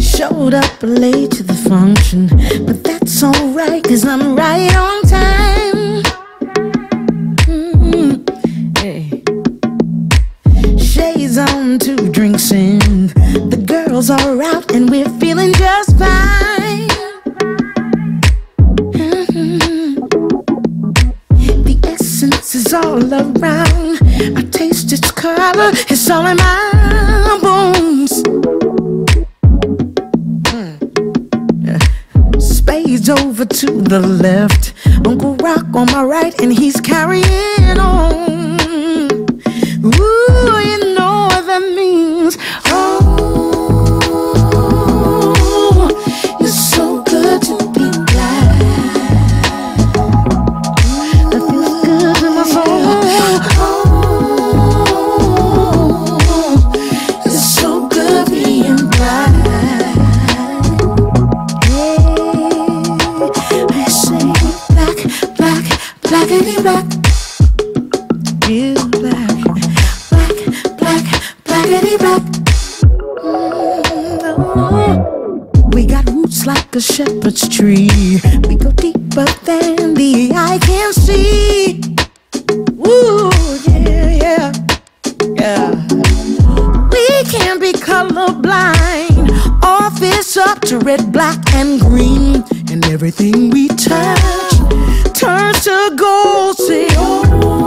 Showed up late to the function, but that's alright, cause I'm right on time. Mm-hmm. Hey. Shades on, two drinks in. The girls are out, and we're feeling just fine. Mhm. The essence is all around. I taste its it's all in my bones. Hmm. Spades over to the left. Uncle Rock on my right, and he's carrying on. Ooh, you know what that means. We got roots like a shepherd's tree. We go deeper than the eye can see. Woo, yeah, yeah, yeah. We can be colorblind. Off it's up to red, black, and green. And everything we touch turns to gold. Say, oh,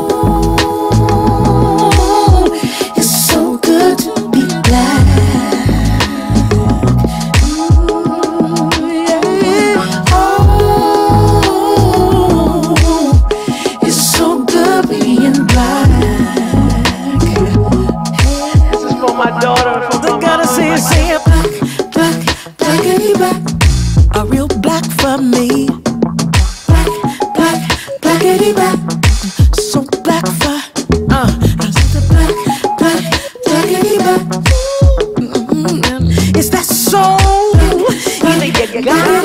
real black for me. Black, black, blackity black. So black for, uh, I said the black, black, blackity black. Mm, It's that soul. Either you got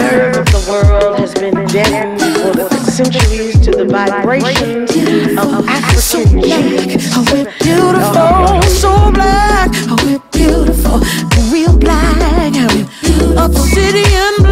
nerve of the world has been deadened for centuries to the vibrations of African chic. Oh, we're beautiful, so black. Oh, we're beautiful, real black. Oh, we're Obsidian.